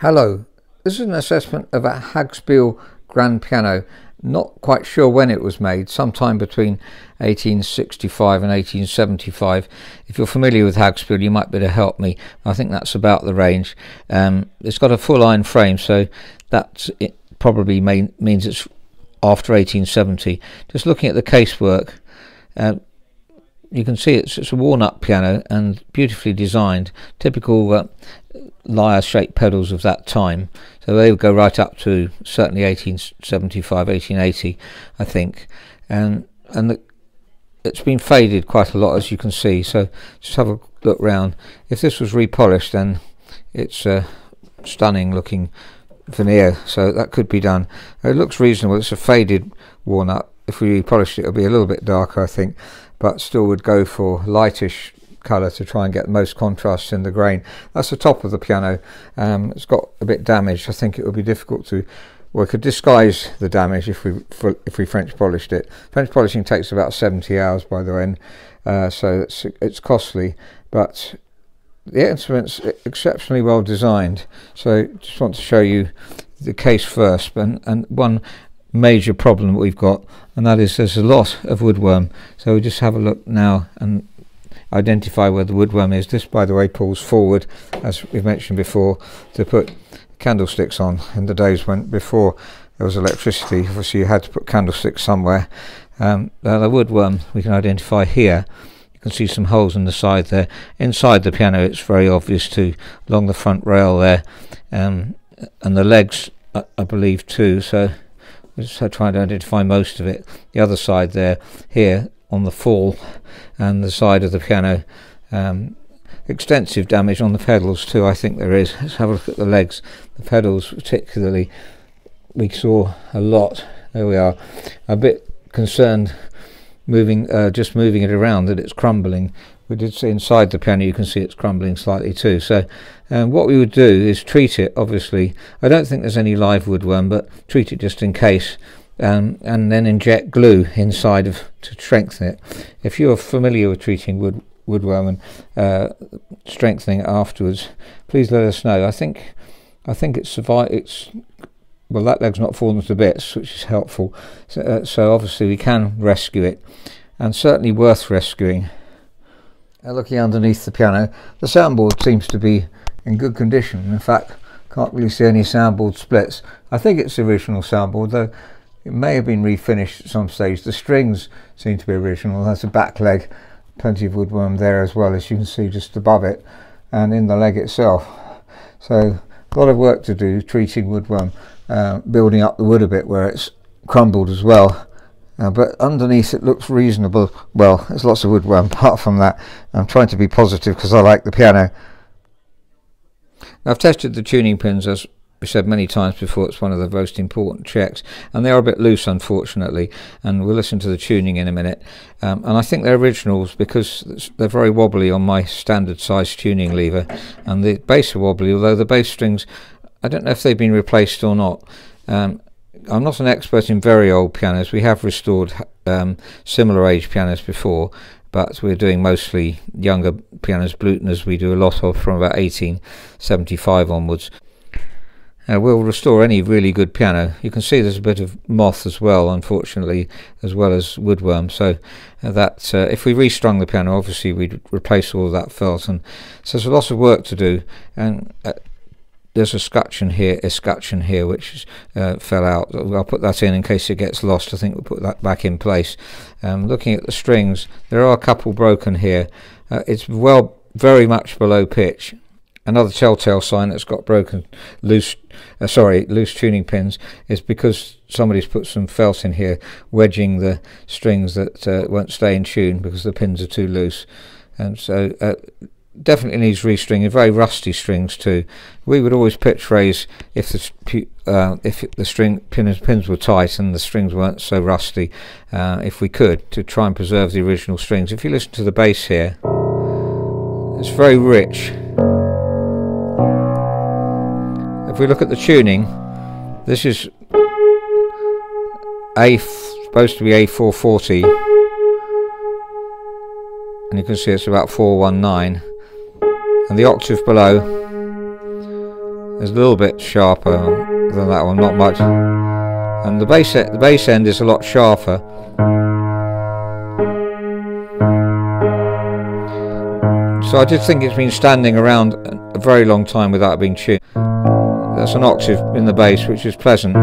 Hello, this is an assessment of a Hagspiel grand piano. Not quite sure when it was made, sometime between 1865 and 1875. If you're familiar with Hagspiel, you might be able to help me. I think that's about the range. Um, it's got a full iron frame, so that probably may, means it's after 1870. Just looking at the casework, uh, you can see it's, it's a walnut piano and beautifully designed, typical uh, lyre shaped pedals of that time. So they would go right up to certainly 1875, 1880, I think. And, and the, it's been faded quite a lot as you can see. So just have a look round. If this was repolished, then it's a stunning looking veneer. So that could be done. It looks reasonable. It's a faded, walnut. If we repolished it, it'll be a little bit darker, I think but still would go for lightish colour to try and get the most contrast in the grain. That's the top of the piano. Um, it's got a bit damaged. I think it would be difficult to we could disguise the damage if we if we French polished it. French polishing takes about 70 hours, by the way, uh, so it's it's costly. But the instrument's exceptionally well designed. So just want to show you the case first, and and one major problem that we've got, and that is there's a lot of woodworm. So we just have a look now and identify where the woodworm is. This, by the way, pulls forward, as we've mentioned before, to put candlesticks on. In the days when before there was electricity, obviously you had to put candlesticks somewhere. Um, the woodworm we can identify here. You can see some holes in the side there. Inside the piano, it's very obvious too, along the front rail there, um, and the legs, I, I believe too. So just trying to identify most of it. The other side there, here on the fall and the side of the piano. Um, extensive damage on the pedals too, I think there is. Let's have a look at the legs. The pedals particularly, we saw a lot. There we are. A bit concerned moving, uh, just moving it around that it's crumbling we did see inside the piano you can see it's crumbling slightly too. So um, what we would do is treat it obviously I don't think there's any live woodworm but treat it just in case um, and then inject glue inside of to strengthen it. If you're familiar with treating wood woodworm and uh, strengthening it afterwards please let us know. I think I think it's survived it's well that leg's not fallen to bits which is helpful. So, uh, so obviously we can rescue it and certainly worth rescuing looking underneath the piano, the soundboard seems to be in good condition. In fact, can't really see any soundboard splits. I think it's the original soundboard, though it may have been refinished at some stage. The strings seem to be original. There's a back leg, plenty of woodworm there as well, as you can see just above it, and in the leg itself. So a lot of work to do treating woodworm, uh, building up the wood a bit where it's crumbled as well. Uh, but underneath it looks reasonable. Well, there's lots of woodworm apart from that. I'm trying to be positive because I like the piano. I've tested the tuning pins as we said many times before, it's one of the most important checks, and they are a bit loose, unfortunately. And we'll listen to the tuning in a minute. Um, and I think they're originals because they're very wobbly on my standard size tuning lever, and the bass are wobbly. Although the bass strings, I don't know if they've been replaced or not. Um, I'm not an expert in very old pianos. We have restored um, similar age pianos before, but we're doing mostly younger pianos, Blüthners we do a lot of from about 1875 onwards. Uh, we'll restore any really good piano. You can see there's a bit of moth as well, unfortunately, as well as woodworm. So uh, that uh, if we restrung the piano, obviously we'd replace all that felt. And so there's a lot of work to do. And uh, there's a scutcheon here, a scutcheon here, which uh, fell out. I'll put that in in case it gets lost. I think we'll put that back in place. Um, looking at the strings, there are a couple broken here. Uh, it's well, very much below pitch. Another telltale sign that's got broken loose, uh, sorry, loose tuning pins is because somebody's put some felt in here, wedging the strings that uh, won't stay in tune because the pins are too loose. And so uh, definitely needs restringing. Very rusty strings too. We would always pitch raise if the uh, if the string pins, pins were tight and the strings weren't so rusty, uh, if we could, to try and preserve the original strings. If you listen to the bass here, it's very rich. If we look at the tuning, this is A supposed to be A440 and you can see it's about 419 and the octave below is a little bit sharper than that one, not much. And the bass, the bass end is a lot sharper. So I did think it's been standing around a very long time without being tuned. There's an octave in the bass which is pleasant.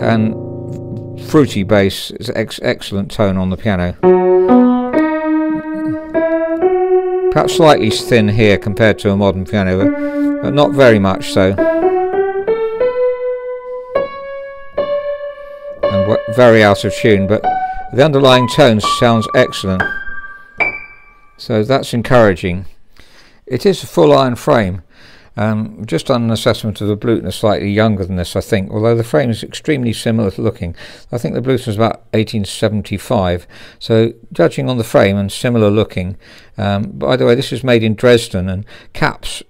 And fruity bass is ex excellent tone on the piano. Perhaps slightly thin here compared to a modern piano, but, but not very much so. And very out of tune, but the underlying tone sounds excellent. So that's encouraging. It is a full iron frame. Um, just on an assessment of the Blüthner, slightly younger than this, I think, although the frame is extremely similar looking. I think the Blüthner is about 1875. So, judging on the frame and similar looking, um, by the way, this is made in Dresden, and Kaps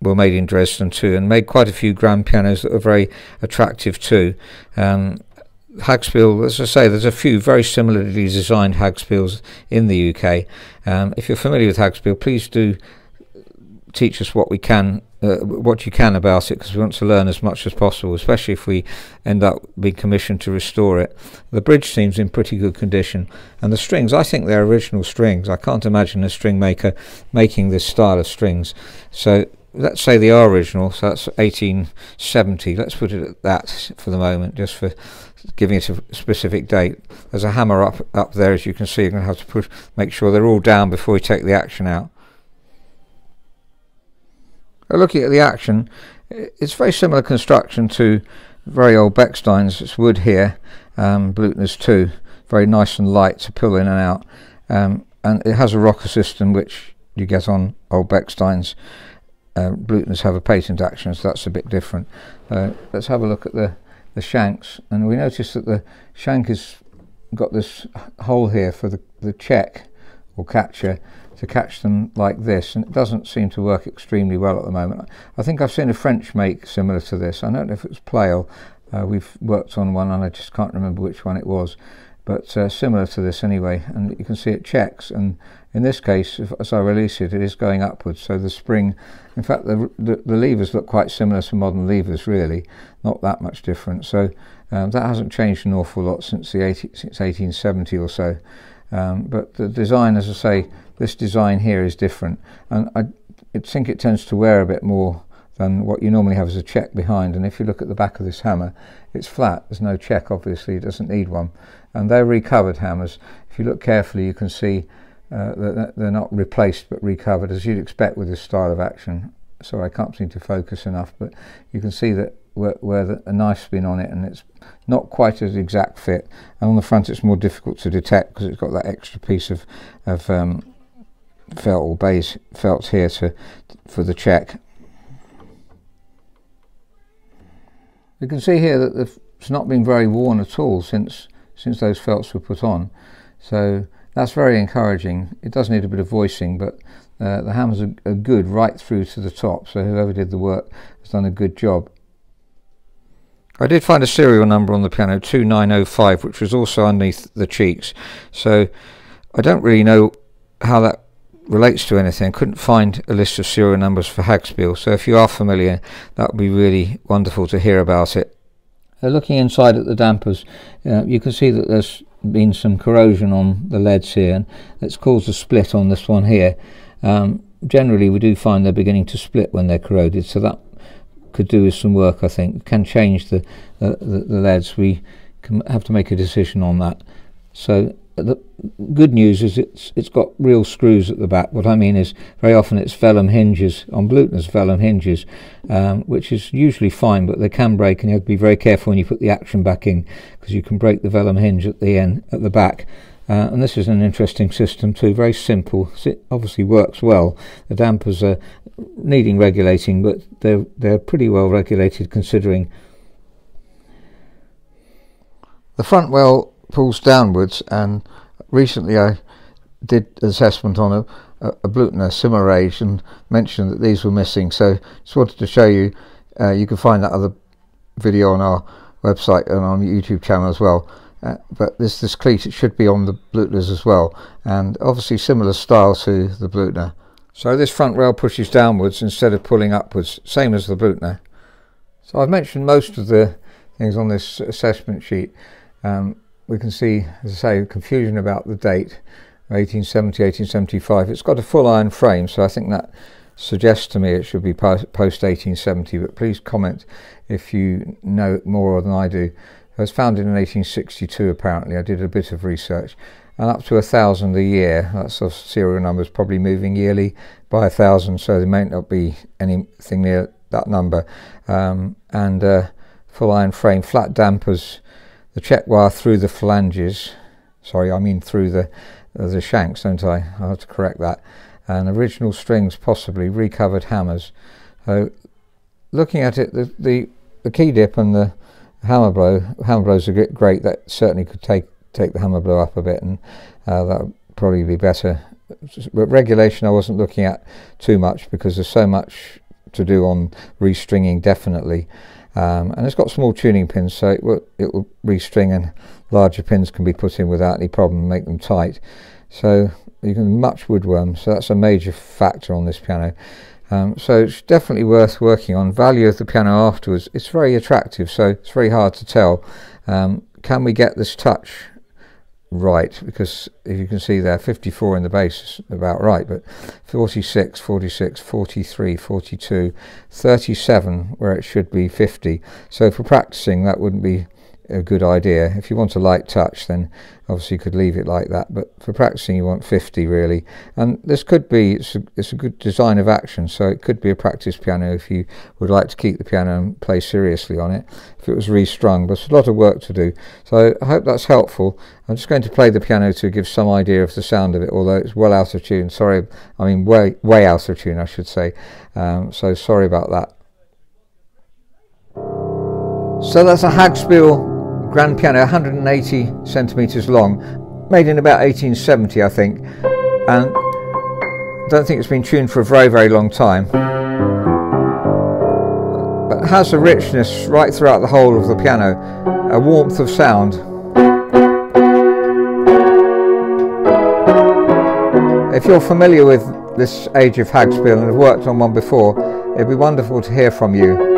were made in Dresden too, and made quite a few grand pianos that are very attractive too. Um, Hagspiel, as I say, there's a few very similarly designed Hagspiels in the UK. Um, if you're familiar with Hagspiel, please do teach us what we can, uh, what you can about it, because we want to learn as much as possible, especially if we end up being commissioned to restore it. The bridge seems in pretty good condition, and the strings, I think they're original strings. I can't imagine a string maker making this style of strings. So let's say they are original, so that's 1870. Let's put it at that for the moment, just for giving it a specific date. There's a hammer up up there, as you can see. You're going to have to push, make sure they're all down before we take the action out. Looking at the action, it's very similar construction to very old Bechsteins. It's wood here, um, Blüthner's too. Very nice and light to pull in and out. Um, and it has a rocker system which you get on old Bechsteins. Uh, Blüthner's have a patent action, so that's a bit different. Uh, let's have a look at the, the shanks. And we notice that the shank has got this hole here for the, the check or catcher to catch them like this and it doesn't seem to work extremely well at the moment. I think I've seen a French make similar to this. I don't know if it was Pleyel. Uh, we've worked on one and I just can't remember which one it was but uh, similar to this anyway and you can see it checks and in this case if, as I release it it is going upwards so the spring in fact the, the, the levers look quite similar to modern levers really not that much different so um, that hasn't changed an awful lot since the 80, since 1870 or so um, but the design as I say this design here is different. And I, I think it tends to wear a bit more than what you normally have as a check behind. And if you look at the back of this hammer it's flat. There's no check obviously. It doesn't need one. And they're recovered hammers. If you look carefully you can see uh, that they're not replaced but recovered as you'd expect with this style of action. Sorry I can't seem to focus enough but you can see that where, a knife's been on it and it's not quite as exact fit and on the front it's more difficult to detect because it's got that extra piece of, of um, felt or base felt here to for the check. You can see here that it's not been very worn at all since since those felts were put on, so that's very encouraging. It does need a bit of voicing, but uh, the hammers are, are good right through to the top. So whoever did the work has done a good job. I did find a serial number on the piano, 2905, which was also underneath the cheeks. So I don't really know how that relates to anything. Couldn't find a list of serial numbers for Hagspiel, so if you are familiar, that would be really wonderful to hear about it. Uh, looking inside at the dampers, uh, you can see that there's been some corrosion on the leads here, and it's caused a split on this one here. Um, generally, we do find they're beginning to split when they're corroded, so that could do with some work, I think. Can change the, uh, the, the. We can have to make a decision on that. So the good news is it's it's got real screws at the back. What I mean is very often it's vellum hinges on Blüthner's vellum hinges, um, which is usually fine, but they can break, and you have to be very careful when you put the action back in because you can break the vellum hinge at the end at the back. Uh, and this is an interesting system too, very simple. It obviously works well. The dampers are needing regulating, but they're they're pretty well regulated considering. The front well pulls downwards and recently I did assessment on a, a, a Blüthner similar age and mentioned that these were missing. So just wanted to show you uh, you can find that other video on our website and on YouTube channel as well. Uh, but this this cleat it should be on the Blüthners as well. And obviously similar style to the Blüthner So this front rail pushes downwards instead of pulling upwards, same as the Blüthner. So I've mentioned most of the things on this assessment sheet. Um, we can see, as I say, confusion about the date, 1870, 1875. It's got a full iron frame, so I think that suggests to me it should be post 1870, but please comment if you know more than I do. It was founded in 1862 apparently, I did a bit of research, and up to a thousand a year, that's of serial numbers probably moving yearly by a thousand, so there may not be anything near that number. Um, and uh, full iron frame, flat dampers, the check wire through the flanges, sorry, I mean through the, uh, the shanks, don't I? I have to correct that and original strings possibly recovered hammers so looking at it the the, the key dip and the hammer blow hammer blows are great that certainly could take take the hammer blow up a bit and uh, that would probably be better but regulation I wasn't looking at too much because there's so much to do on restringing definitely um, and it's got small tuning pins so it will, it will restring and larger pins can be put in without any problem make them tight so you can much woodworm, so that's a major factor on this piano. Um, so it's definitely worth working on. Value of the piano afterwards, it's very attractive, so it's very hard to tell. Um, can we get this touch right? Because if you can see there, 54 in the bass is about right, but 46, 46, 43, 42, 37 where it should be 50. So for practicing, that wouldn't be a good idea. If you want a light touch, then obviously you could leave it like that. But for practicing, you want 50 really. And this could be, it's a, it's a good design of action, so it could be a practice piano if you would like to keep the piano and play seriously on it, if it was restrung. But it's a lot of work to do. So I hope that's helpful. I'm just going to play the piano to give some idea of the sound of it, although it's well out of tune. Sorry, I mean way, way out of tune, I should say. Um, so sorry about that. So that's a Hagspiel grand piano, 180 centimetres long, made in about 1870, I think, and don't think it's been tuned for a very, very long time. But has a richness right throughout the whole of the piano, a warmth of sound. If you're familiar with this age of Hagspiel and have worked on one before, it'd be wonderful to hear from you.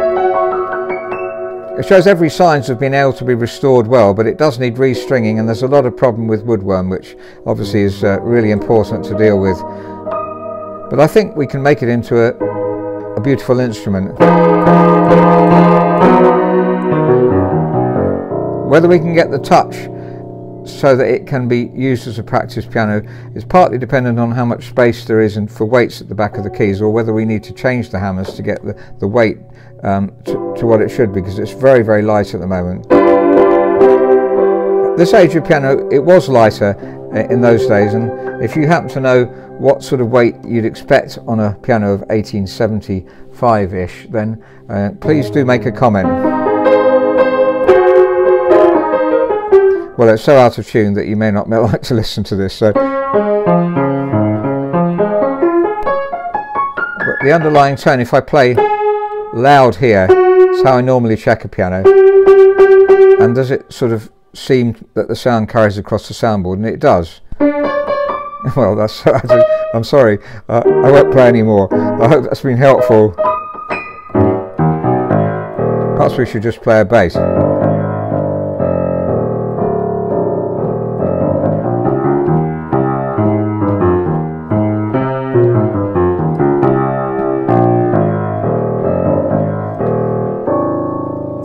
It shows every signs of being able to be restored well, but it does need restringing, and there's a lot of problem with woodworm, which obviously is uh, really important to deal with. But I think we can make it into a, a beautiful instrument. Whether we can get the touch so that it can be used as a practice piano is partly dependent on how much space there is and for weights at the back of the keys or whether we need to change the hammers to get the, the weight um, to, to what it should be because it's very, very light at the moment. This age of piano, it was lighter uh, in those days, and if you happen to know what sort of weight you'd expect on a piano of 1875-ish, then uh, please do make a comment. Well, it's so out of tune that you may not like to listen to this. So, but the underlying tone, if I play loud here. It's how I normally check a piano. And does it sort of seem that the sound carries across the soundboard? And it does. well, that's. I'm sorry. Uh, I won't play anymore. I hope that's been helpful. Perhaps we should just play a bass.